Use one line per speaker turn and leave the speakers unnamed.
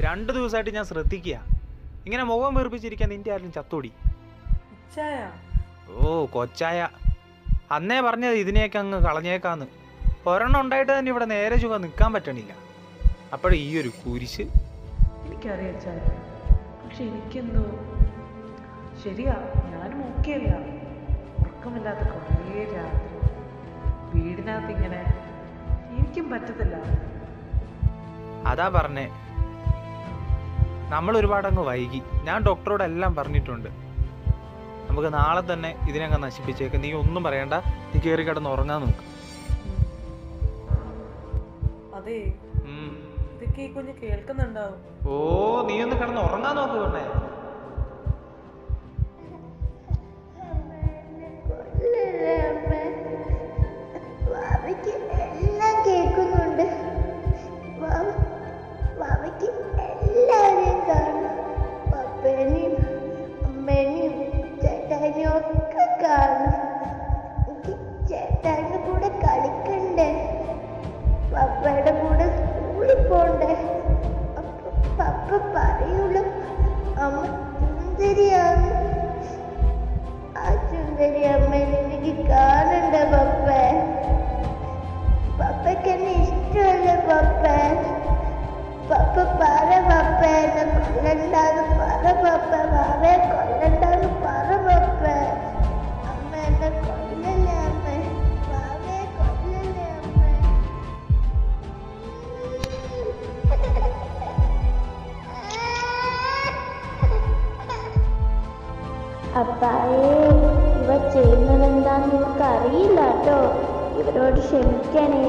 രണ്ട് ദിവസമായിട്ട് ഞാൻ ശ്രദ്ധിക്കുക. ഇങ്ങനെ മുഖം വീർപ്പിച്ചിരിക്കാൻ നിന്റെ ആരും ചത്തോടി. ഓ കൊച്ചായ. അന്നേ പറഞ്ഞത് ഇതിനെയൊക്കെ അങ്ങ് കളഞ്ഞേക്കാന്ന്. ഒരെണ്ണം ഉണ്ടായിട്ട് തന്നെ ഇവിടെ നേരെ ചുവ നിൽക്കാൻ പറ്റണില്ല. അപ്പോഴും ഈ ഒരു കുരിശ്.
എനിക്കറിയാം പക്ഷെ എനിക്കെന്തോ ശരിയാ ഞാനും ഓക്കെയല്ല. ഉറക്കമില്ലാത്ത കുറേ രാത്രി. വീടിനകത്ത് ഇങ്ങനെ എനിക്കും പറ്റത്തില്ല.
അതാ പറഞ്ഞേ. നമ്മൾ ഒരുപാട് അങ്ങ് വൈകി. ഞാൻ ഡോക്ടറോട് എല്ലാം പറഞ്ഞിട്ടുണ്ട്. നമുക്ക് നാളെ തന്നെ ഇതിനങ്ങ് നശിപ്പിച്ചേക്ക്. നീ ഒന്നും പറയണ്ട. നീ കയറി കിടന്ന് ഉറങ്ങാൻ നോക്ക്.
അതെ.
ഓ നീ ഒന്ന് കിടന്ന് ഉറങ്ങാൻ നോക്ക് പെണ്ണേ.
പപ്പ പറയുള്ളൂ അമ്മ സുന്ദരിയാണ്. ആ സുന്ദരി അമ്മ എനിക്ക് കാണണ്ട അപ്പായേ ഇവ ചെയ്യുന്നതെന്താന്ന് ഇവർക്ക് അറിയില്ല കേട്ടോ ഇവരോട് ക്ഷമിക്കണേ.